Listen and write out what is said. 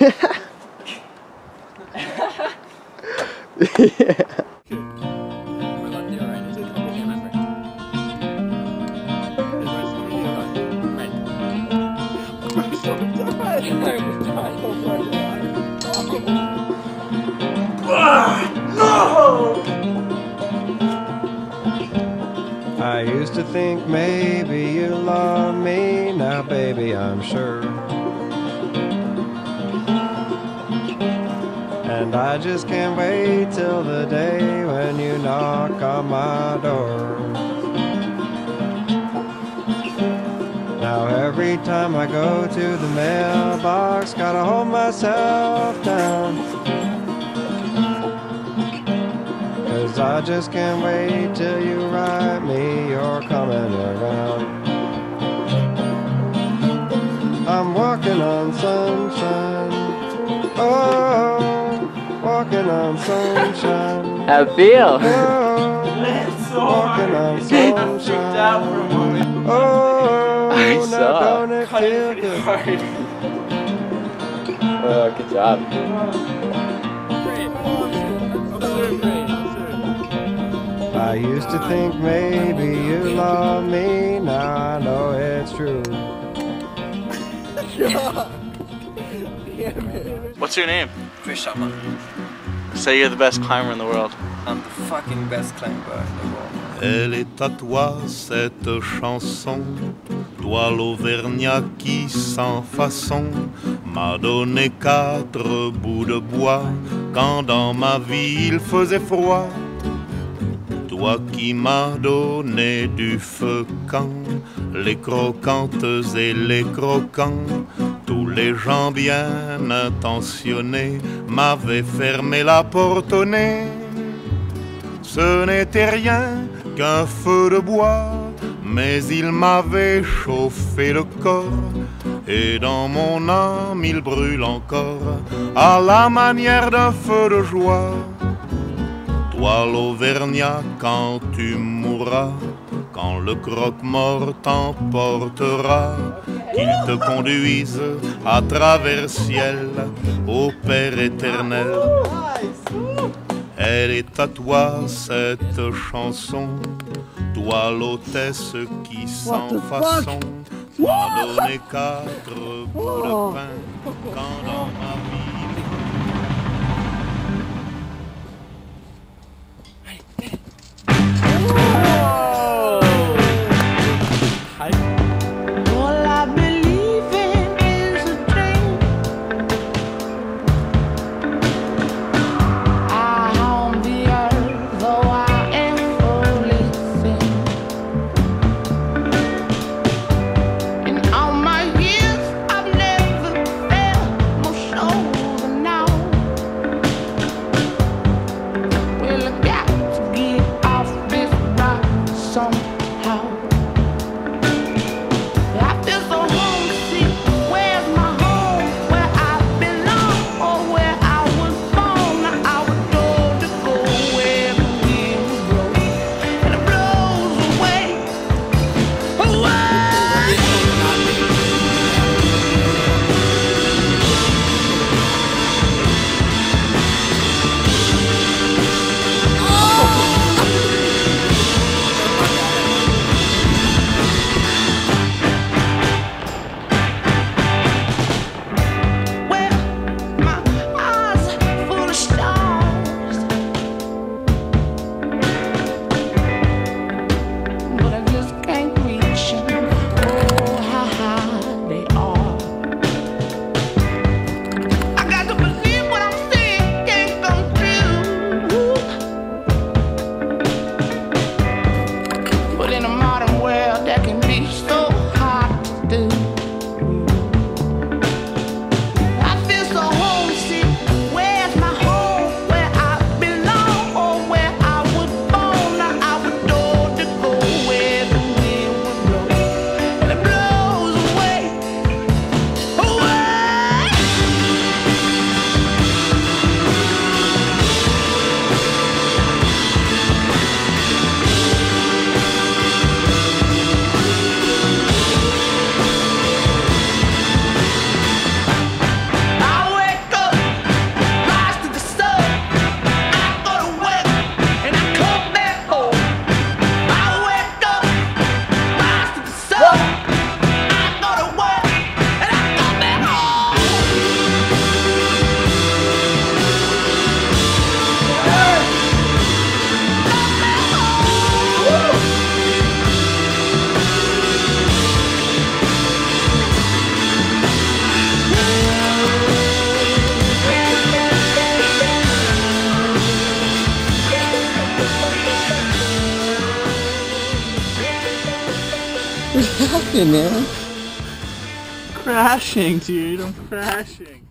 yeah. I used to think maybe you love me, now baby I'm sure And I just can't wait till the day when you knock on my door. Now every time I go to the mailbox, gotta hold myself down. Cause I just can't wait till you write me you're coming around. Sunshine. How it feel? Walking on sunshine. I saw. don't it feel good? Oh, good job. I used to think maybe you love me, now I know it's true. What's your name? Chris Chapman. Say you're the best climber in the world. I'm the fucking best climber in the world. Elle est à toi cette chanson, toi l'Auvergnat qui sans façon m'a donné quatre bouts de bois quand dans ma vie il faisait froid. Toi qui m'as donné du feu quand les croquantes et les croquants, tous les gens bien intentionnés m'avaient fermé la porte au nez. Ce n'était rien qu'un feu de bois, mais il m'avait chauffé le corps. Et dans mon âme il brûle encore, à la manière d'un feu de joie. Toi l'Auvergnat, quand tu mourras, quand le croque-mort t'emportera, qu'il te conduise à travers ciel au Père éternel. Elle est à toi cette chanson, toi l'hôtesse qui sans façon m'a donné quatre bouts de pain. Quand Happened, man? Crashing, dude. I'm crashing.